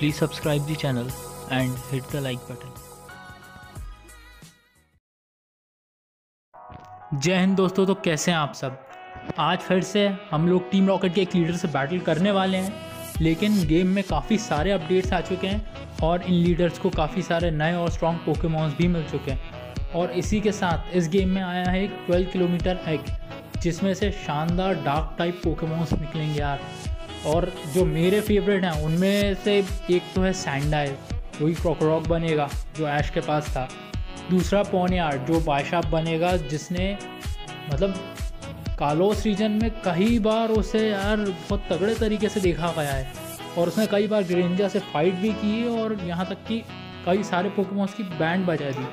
Please subscribe the channel and hit the like button. जय हिंद दोस्तों तो कैसे हैं आप सब? आज फिर से हम लोग टीम रॉकेट के एक लीडर से बैटल करने वाले हैं, लेकिन गेम में काफ़ी सारे अपडेट्स आ चुके हैं और इन लीडर्स को काफ़ी सारे नए और स्ट्रॉन्ग पोकेमॉन्स भी मिल चुके हैं। और इसी के साथ इस गेम में आया है एक 12 किलोमीटर एग जिसमें से शानदार डार्क टाइप पोकेमॉन्स निकलेंगे यार। और जो मेरे फेवरेट हैं, उनमें से एक तो है सैंडाइल वही क्रोकोरॉक बनेगा, जो ऐश के पास था। दूसरा पोनियार जो बादशाह बनेगा, जिसने मतलब कालोस रीजन में कई बार उसे यार बहुत तगड़े तरीके से देखा गया है। और उसने कई बार ग्रेंजा से फाइट भी की और यहाँ तक कि कई सारे पोकेमोन्स की बैंड बजा दी।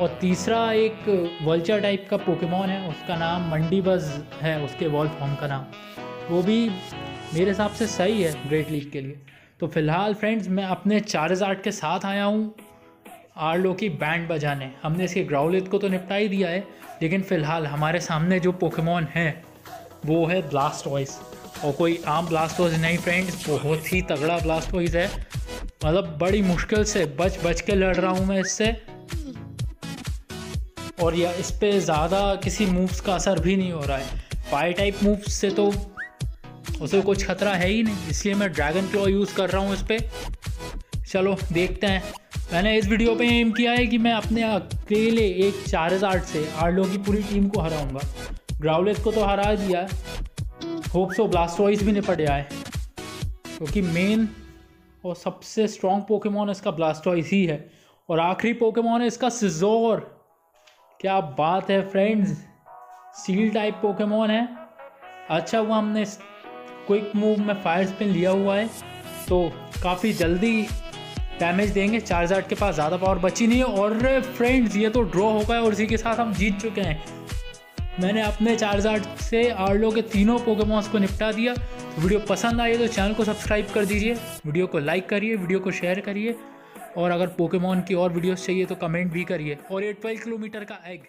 और तीसरा एक वल्चर टाइप का पोकेमोन है, उसका नाम मंडी बज है, उसके वॉल फॉर्म का नाम। वो भी मेरे हिसाब से सही है ग्रेट लीग के लिए। तो फ़िलहाल फ्रेंड्स, मैं अपने चार आर्ट के साथ आया हूँ आर्लो की बैंड बजाने। हमने इसके ग्राउलित को तो निपटा ही दिया है, लेकिन फ़िलहाल हमारे सामने जो पोकेमोन है, वो है ब्लास्ट वॉइस। और कोई आम ब्लास्ट वॉइस नहीं फ्रेंड्स, बहुत ही तगड़ा ब्लास्ट वॉइस है। मतलब बड़ी मुश्किल से बच बच के लड़ रहा हूँ मैं इससे। और या इस पर ज़्यादा किसी मूव्स का असर भी नहीं हो रहा है। फायर टाइप मूव्स से तो उसे कुछ खतरा है ही नहीं, इसलिए मैं ड्रैगन क्लॉ यूज़ कर रहा हूँ इस पर चलो, देखते हैं। मैंने इस वीडियो पे एम किया है कि मैं अपने अकेले एक चार हज़ार से आर्लो की पूरी टीम को हराऊँगा। ग्राउलेस को तो हरा दिया। है होप सो ब्लास्टोइस भी निपट जाए क्योंकि मेन और सबसे स्ट्रॉन्ग पोकेमोन इसका ब्लास्टोइस ही है। और आखिरी पोकेमोन है इसका सिजोर क्या बात है फ्रेंड्स सील टाइप पोकेमोन है। अच्छा वो हमने क्विक मूव में फायर स्पिन लिया हुआ है तो काफ़ी जल्दी डैमेज देंगे। चार आर्ट के पास ज़्यादा पावर बची नहीं है और फ्रेंड्स ये तो ड्रॉ हो गया और इसी के साथ हम जीत चुके हैं। मैंने अपने चार आर्ट से आर्लो के तीनों पोकेमॉन्स को निपटा दिया। वीडियो पसंद आई तो चैनल को सब्सक्राइब कर दीजिए। वीडियो को लाइक करिए, वीडियो को शेयर करिए। और अगर पोकेमॉन की और वीडियोस चाहिए तो कमेंट भी करिए। और ये ट्वेल्व किलोमीटर का एग